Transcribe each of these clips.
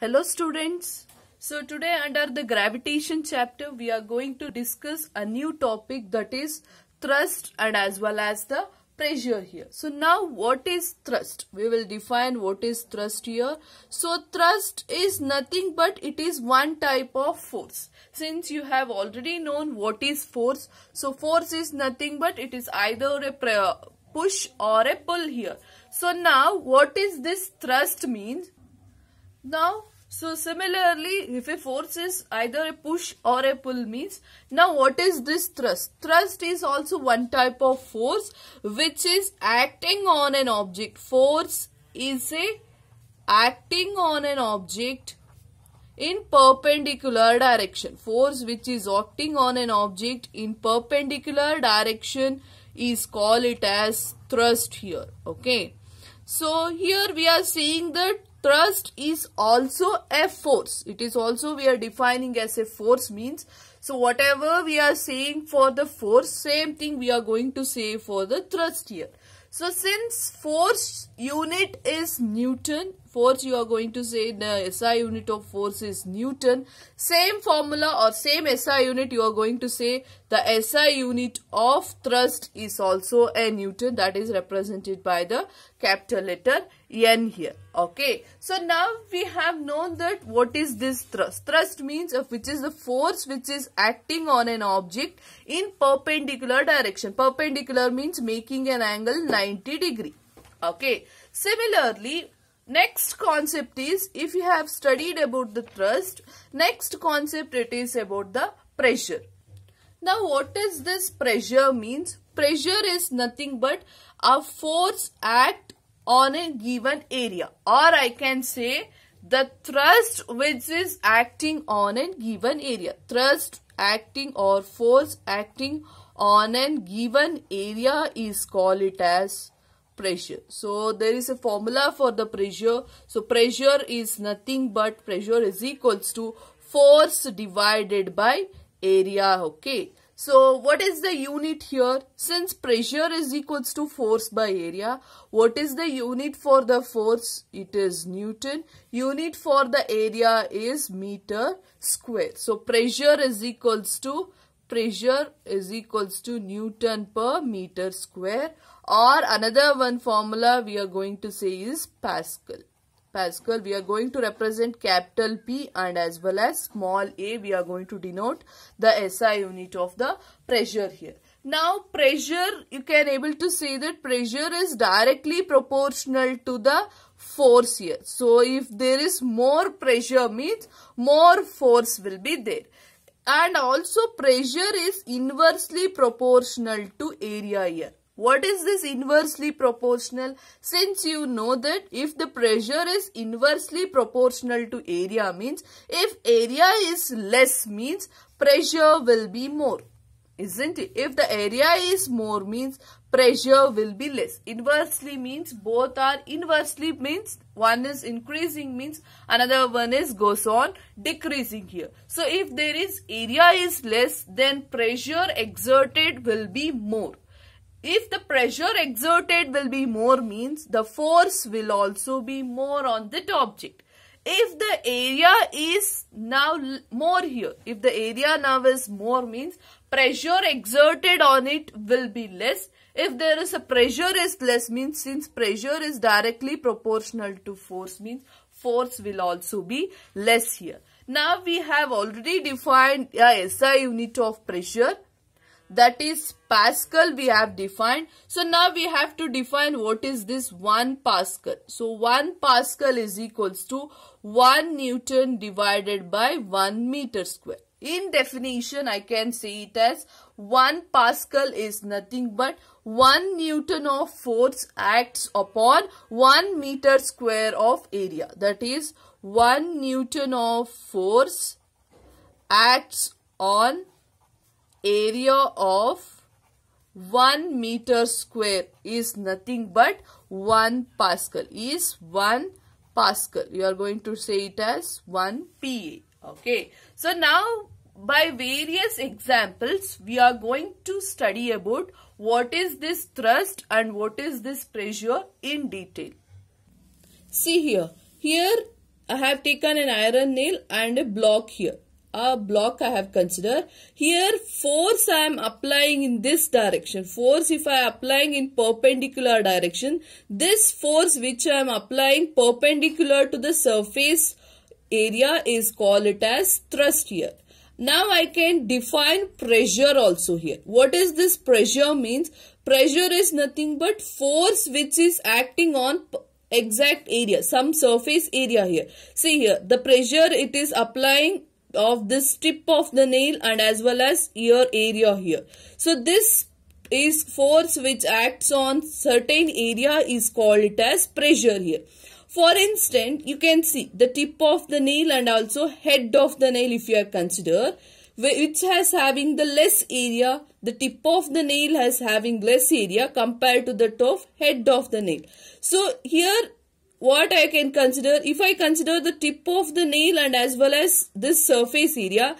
Hello students. So today under the gravitation chapter we are going to discuss a new topic that is thrust and as well as the pressure here. So now what is thrust? We will define what is thrust here. So thrust is nothing but it is one type of force. Since you have already known what is force. So force is nothing but it is either a push or a pull here. So now what is this thrust means? Now, so similarly, if a force is either a push or a pull means, now what is this thrust? Thrust is also one type of force which is acting on an object. Force is a acting on an object in perpendicular direction. Force which is acting on an object in perpendicular direction is called it as thrust here. Okay. So here we are seeing that thrust is also a force. It is also we are defining as a force means. So whatever we are saying for the force, same thing we are going to say for the thrust here. So since force unit is Newton, force you are going to say the SI unit of force is Newton. Same formula or same SI unit you are going to say the SI unit of thrust is also a Newton that is represented by the capital letter N here. Okay. So now we have known that what is this thrust. Thrust means which is the force which is acting on an object in perpendicular direction. Perpendicular means making an angle 90 degree. Okay. Similarly, next concept is if you have studied about the thrust, next concept it is about the pressure. Now what is this pressure means? Pressure is nothing but a force act on a given area or I can say the thrust which is acting on a given area. Thrust acting or force acting on a given area is called it as pressure. So there is a formula for the pressure. So pressure is nothing but pressure is equals to force divided by area. Okay. So what is the unit here? Since pressure is equals to force by area, what is the unit for the force? It is Newton. Unit for the area is meter square. So pressure is equals to pressure is equals to Newton per meter square or another one formula we are going to say is Pascal. Pascal we are going to represent capital P and as well as small a we are going to denote the SI unit of the pressure here. Now pressure you can able to say that pressure is directly proportional to the force here. So if there is more pressure means more force will be there. And also pressure is inversely proportional to area here. What is this inversely proportional? Since you know that if the pressure is inversely proportional to area means if area is less means pressure will be more. Isn't it? If the area is more means pressure will be less. Inversely means both are inversely means one is increasing means another one is goes on decreasing here. So if there is area is less then pressure exerted will be more. If the pressure exerted will be more means the force will also be more on that object. If the area is now more here, if the area now is more means pressure exerted on it will be less. If there is a pressure is less means since pressure is directly proportional to force means force will also be less here. Now we have already defined a SI unit of pressure that is Pascal we have defined. So now we have to define what is this 1 Pascal. So 1 Pascal is equals to 1 Newton divided by 1 meter square. In definition I can say it as 1 Pascal is nothing but 1 Newton of force acts upon 1 meter square of area. That is 1 Newton of force acts on area of 1 meter square is nothing but 1 Pascal is 1 Pascal. You are going to say it as 1 PA. Okay. So now by various examples we are going to study about what is this thrust and what is this pressure in detail. See here. Here I have taken an iron nail and a block here. A block I have considered. Here force I am applying in this direction. Force if I am applying in perpendicular direction. This force which I am applying perpendicular to the surface area is called it as thrust here. Now I can define pressure also here. What is this pressure means? Pressure is nothing but force which is acting on exact area, some surface area here. See here, the pressure it is applying of this tip of the nail and as well as ear area here. So this is force which acts on certain area is called it as pressure here. For instance, you can see the tip of the nail and also head of the nail if you consider which has having the less area the tip of the nail has having less area compared to the top head of the nail so here what I can consider if I consider the tip of the nail and as well as this surface area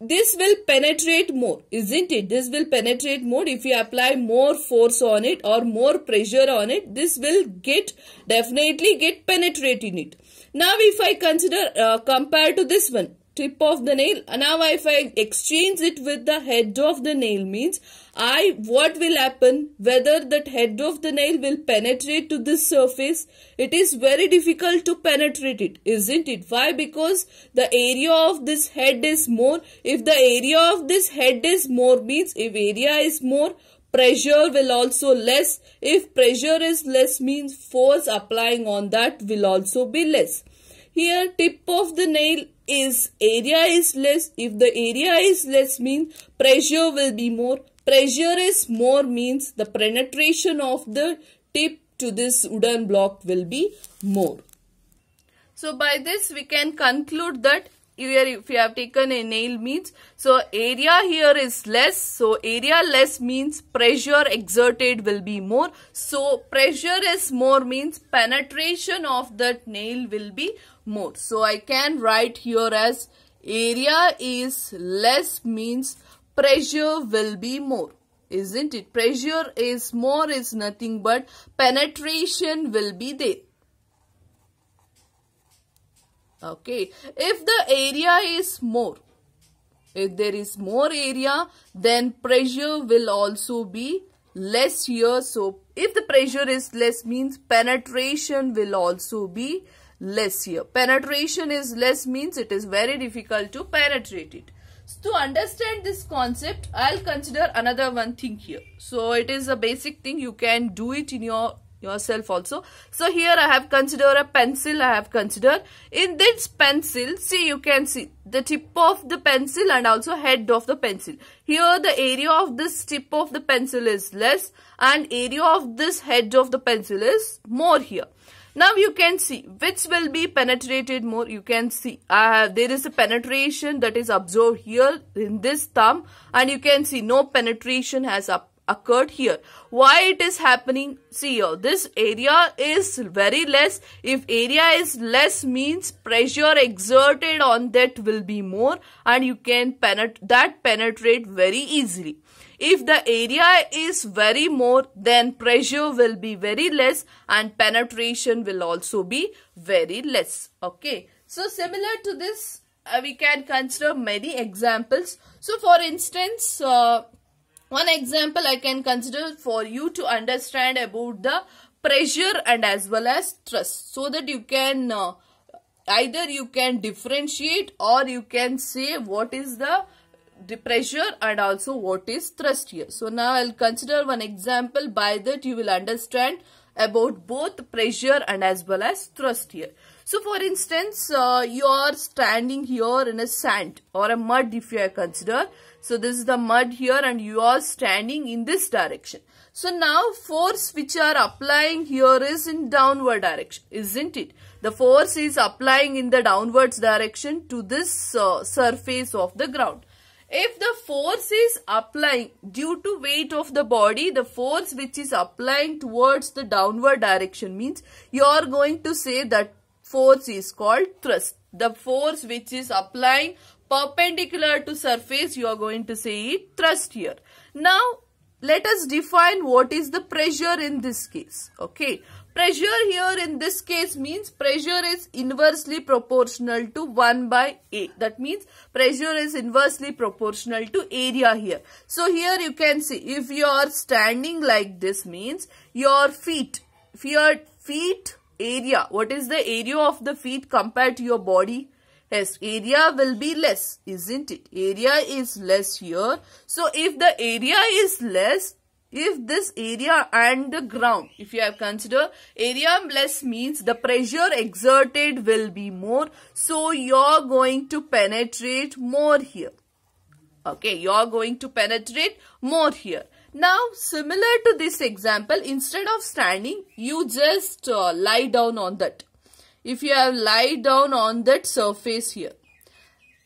this will penetrate more isn't it? This will penetrate more. If you apply more force on it or more pressure on it this will get definitely get penetrate in it. Now if i consider uh, compare to this one tip of the nail. Now if I exchange it with the head of the nail means I what will happen? Whether that head of the nail will penetrate to this surface? It is very difficult to penetrate it isn't it? Why? Because the area of this head is more. If the area of this head is more means if area is more pressure will also less. If pressure is less means force applying on that will also be less here tip of the nail is area is less. If the area is less means pressure will be more. Pressure is more means the penetration of the tip to this wooden block will be more. So by this we can conclude that here if you have taken a nail means so area here is less so area less means pressure exerted will be more so pressure is more means penetration of that nail will be more. So i can write here as area is less means pressure will be more isn't it? Pressure is more is nothing but penetration will be there Okay. If the area is more, if there is more area, then pressure will also be less here. So, if the pressure is less means penetration will also be less here. Penetration is less means it is very difficult to penetrate it. So, to understand this concept, I'll consider another one thing here. So, it is a basic thing. You can do it in your yourself also. So here I have considered a pencil I have considered. In this pencil, see you can see the tip of the pencil and also head of the pencil. Here the area of this tip of the pencil is less and area of this head of the pencil is more here. Now you can see which will be penetrated more. You can see uh, there is a penetration that is observed here in this thumb and you can see no penetration has up occurred here. Why it is happening? See here, this area is very less. If area is less means pressure exerted on that will be more and you can that penetrate very easily. If the area is very more, then pressure will be very less and penetration will also be very less. Okay. So similar to this, uh, we can consider many examples. So for instance, uh, one example I can consider for you to understand about the pressure and as well as thrust so that you can uh, either you can differentiate or you can say what is the, pressure and also what is thrust here. So now I'll consider one example by that you will understand about both pressure and as well as thrust here. So for instance, uh, you are standing here in a sand or a mud if you consider. So this is the mud here and you are standing in this direction. So now force which are applying here is in downward direction, isn't it? The force is applying in the downwards direction to this uh, surface of the ground. If the force is applying due to weight of the body, the force which is applying towards the downward direction means you are going to say that force is called thrust. The force which is applying perpendicular to surface, you are going to say it thrust here. Now, let us define what is the pressure in this case. Okay. Pressure here in this case means pressure is inversely proportional to 1 by A. That means pressure is inversely proportional to area here. So here you can see if you are standing like this means your feet, your feet area, what is the area of the feet compared to your body? Yes, area will be less, isn't it? Area is less here. So if the area is less, if this area and the ground, if you have considered area less means the pressure exerted will be more. So you're going to penetrate more here. Okay, you're going to penetrate more here. Now, similar to this example, instead of standing, you just uh, lie down on that. If you have lie down on that surface here.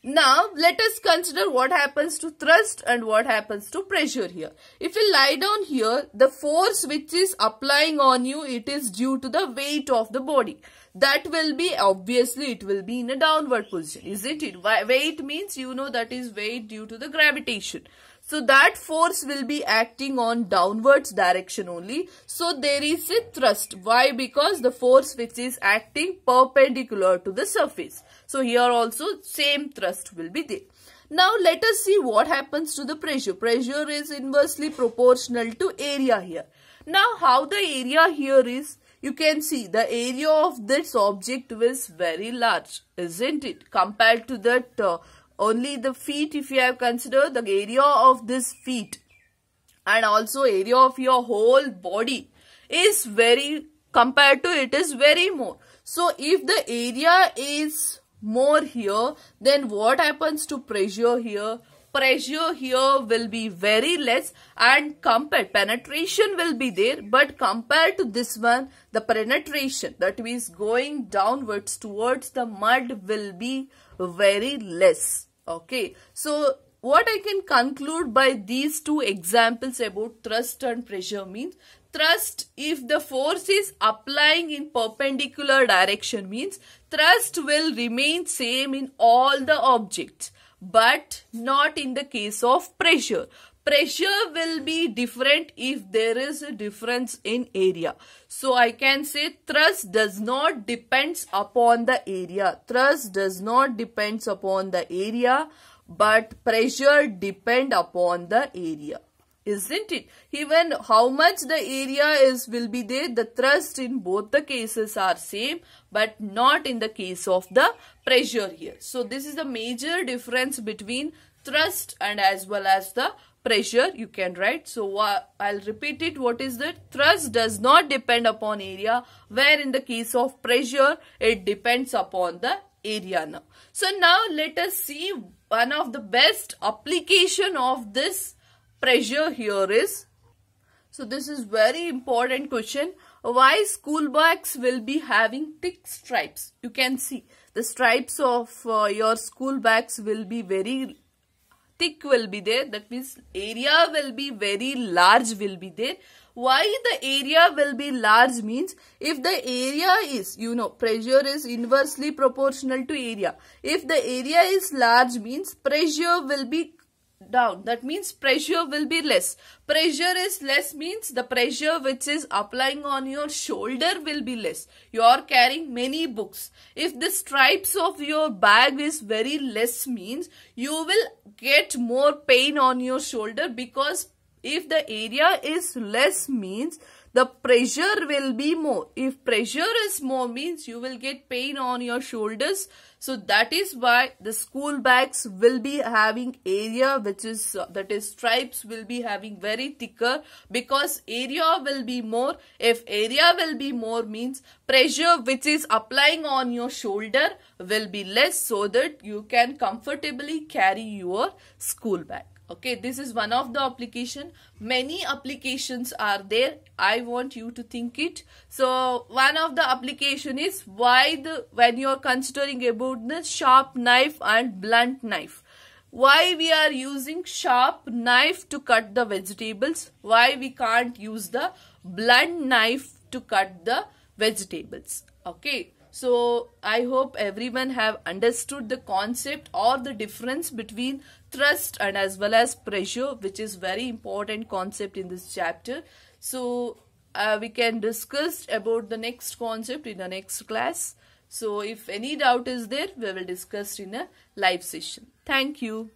Now, let us consider what happens to thrust and what happens to pressure here. If you lie down here, the force which is applying on you, it is due to the weight of the body. That will be, obviously, it will be in a downward position, isn't it? Weight means, you know, that is weight due to the gravitation. So that force will be acting on downwards direction only. So there is a thrust. Why? Because the force which is acting perpendicular to the surface. So here also same thrust will be there. Now let us see what happens to the pressure. Pressure is inversely proportional to area here. Now how the area here is, you can see the area of this object was very large, isn't it? Compared to that uh, only the feet if you have considered the area of this feet and also area of your whole body is very compared to it is very more. So if the area is more here then what happens to pressure here? Pressure here will be very less and compared penetration will be there but compared to this one the penetration that means going downwards towards the mud will be very less Okay, so what I can conclude by these two examples about thrust and pressure means thrust if the force is applying in perpendicular direction means thrust will remain same in all the objects but not in the case of pressure pressure will be different if there is a difference in area. So I can say thrust does not depends upon the area. Thrust does not depends upon the area but pressure depend upon the area. Isn't it? Even how much the area is will be there, the thrust in both the cases are same but not in the case of the pressure here. So this is the major difference between thrust and as well as the pressure you can write. So uh, I'll repeat it. What is that? Thrust does not depend upon area where in the case of pressure it depends upon the area now. So now let us see one of the best application of this pressure here is. So this is very important question. Why school bags will be having thick stripes? You can see the stripes of uh, your school bags will be very thick will be there. That means area will be very large will be there. Why the area will be large means if the area is, you know, pressure is inversely proportional to area. If the area is large means pressure will be down. That means pressure will be less. Pressure is less means the pressure which is applying on your shoulder will be less. You are carrying many books. If the stripes of your bag is very less means you will get more pain on your shoulder because if the area is less means the pressure will be more. If pressure is more means you will get pain on your shoulders. So that is why the school bags will be having area which is uh, that is stripes will be having very thicker because area will be more. If area will be more means pressure which is applying on your shoulder will be less so that you can comfortably carry your school bag okay this is one of the application. Many applications are there. I want you to think it. So one of the application is why the when you are considering about the sharp knife and blunt knife. Why we are using sharp knife to cut the vegetables? Why we can't use the blunt knife to cut the vegetables? Okay so I hope everyone have understood the concept or the difference between thrust and as well as pressure which is very important concept in this chapter. So uh, we can discuss about the next concept in the next class. So if any doubt is there, we will discuss in a live session. Thank you.